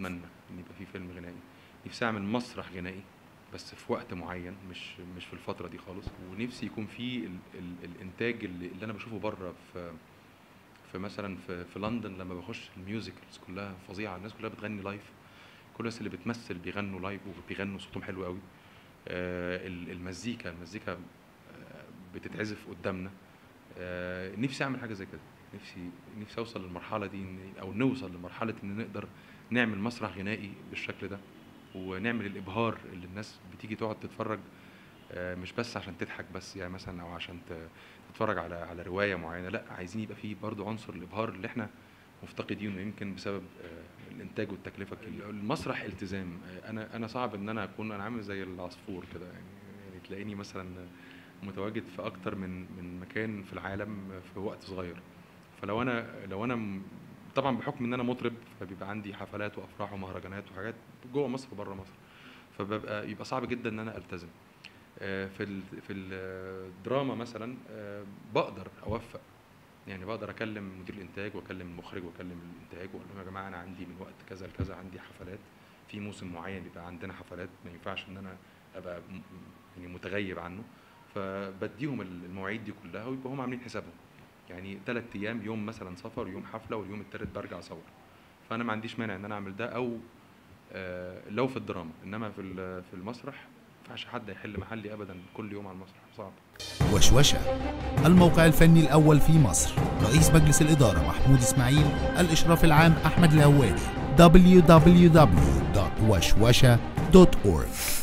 أتمنى إن يبقى في فيلم غنائي. نفسي أعمل مسرح غنائي بس في وقت معين مش مش في الفترة دي خالص. ونفسي يكون في ال ال الإنتاج اللي, اللي أنا بشوفه بره في في مثلا في, في لندن لما بخش ال musicals كلها فظيعة الناس كلها بتغني live كل الناس اللي بتمثل بيغنوا live وبيغنوا صوتهم حلو قوي. آه ال- المزيكا المزيكا آه، بتتعزف قدامنا. آه نفسي أعمل حاجة زي كده. نفسي نفسي أوصل للمرحلة دي أو نوصل لمرحلة إن نقدر نعمل مسرح غنائي بالشكل ده ونعمل الإبهار اللي الناس بتيجي تقعد تتفرج آه، مش بس عشان تضحك بس يعني مثلا أو عشان تتفرج على على رواية معينة لأ عايزين يبقى فيه برضو عنصر الإبهار اللي إحنا مفتقدينه يمكن بسبب آه، الإنتاج والتكلفة الكبيرة. المسرح التزام. آه، أنا أنا صعب إن أنا اكون أنا عامل زي العصفور كده يعني يعني تلاقيني مثلا متواجد في أكتر من من مكان في العالم في وقت صغير. فلو أنا لو أنا طبعا بحكم إن أنا مطرب فبيبقى عندي حفلات وأفراح ومهرجانات وحاجات جوه مصر وبره مصر فببقى يبقى صعب جدا إن أنا ألتزم. آه، في في الدراما مثلا آه، بقدر أوفق. يعني بقدر أكلم مدير الإنتاج وأكلم المخرج وأكلم الإنتاج وأقول لهم يا جماعة أنا عندي من وقت كذا لكذا عندي حفلات. في موسم معين بيبقى عندنا حفلات ما ينفعش إن أنا أبقى يعني متغيب عنه. فبديهم المواعيد دي كلها ويبقوا هم عاملين حسابهم. يعني ثلاث أيام يوم مثلا سفر ويوم حفلة واليوم الثالث برجع أصور. فأنا ما عنديش مانع إن أنا أعمل ده أو آه، لو في الدراما. إنما في في المسرح ما ينفعش حد يحل محلي ابدا كل يوم على المسرح صعب. وشوشة الموقع الفني الأول في مصر. رئيس مجلس الإدارة محمود إسماعيل الإشراف العام أحمد الهواري www.وشوشة.org